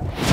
you